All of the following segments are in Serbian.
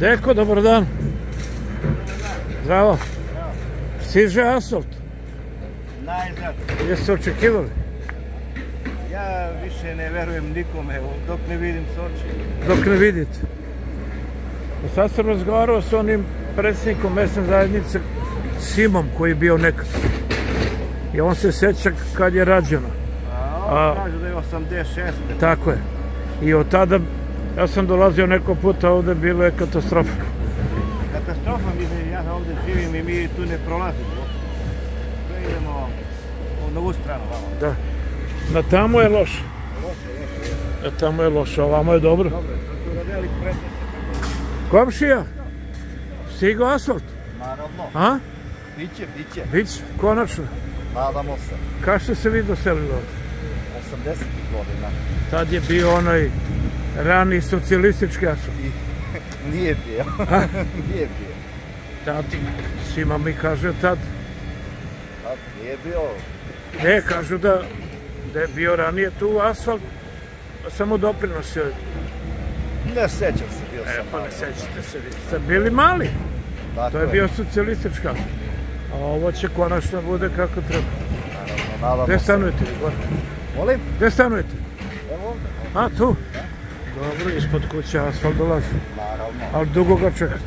Deko, dobar dan. Zdravo. Stiže asfalt. Najzad. Jeste očekivali? Ja više ne verujem nikome dok ne vidim Soči. Dok ne vidite. A Sad sam razgovarao s onim predsjednikom mesne zajednice Simom koji je bio nekad. I on se seća kad je rađeno. A- on kaže da je 86. Tako je. I od tada, ja sam dolazio neko puta ovde, bilo je katastrofa. Katastrofa mi da ja ovdje živim i mi tu ne prolazimo. Sve idemo u novu stranu vamo. Da. Na tamo je loše. Loše, loše. Na tamo je loše, ovamo je dobro. Dobro, to su radili pretnje. Komšija, stigao asfalt, Naravno. a? Biće, biće. Bić, konačno. Nadamo se. Ste se vi doselili ovde? 80. godina. Tad je bio onaj rani socijalistički. I nije bio. nije bio. Tad, svima mi kaže tad. Tad nije bio. Ne, kažu da, da je bio ranije tu asfalt, samo doprinos je. Ne sećam se, bio E, sam. pa ne sećate se, vi ste bili mali. Tako To je bio socijalistički asfalt. A ovo će konačno bude kako treba. Naravno, nadamo Gde stanujete vi gore? Molim? Gde stanujete? Evo ovdje. A, tu? Dobro, ispod kuće asfalt dolazi. Naravno. Ali dugo ga čekate.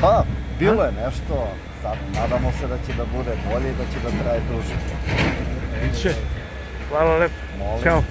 Pa, bilo je nešto. Sad nadamo se da će da bude bolje i da će da traje duže. Biće. Hvala lepo. Molim. Ćao.